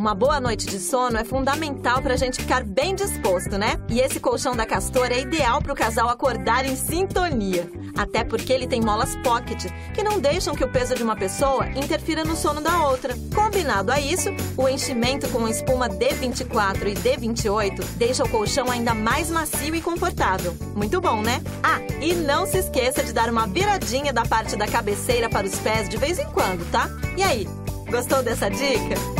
Uma boa noite de sono é fundamental para a gente ficar bem disposto, né? E esse colchão da Castor é ideal para o casal acordar em sintonia. Até porque ele tem molas pocket, que não deixam que o peso de uma pessoa interfira no sono da outra. Combinado a isso, o enchimento com espuma D24 e D28 deixa o colchão ainda mais macio e confortável. Muito bom, né? Ah, e não se esqueça de dar uma viradinha da parte da cabeceira para os pés de vez em quando, tá? E aí, gostou dessa dica?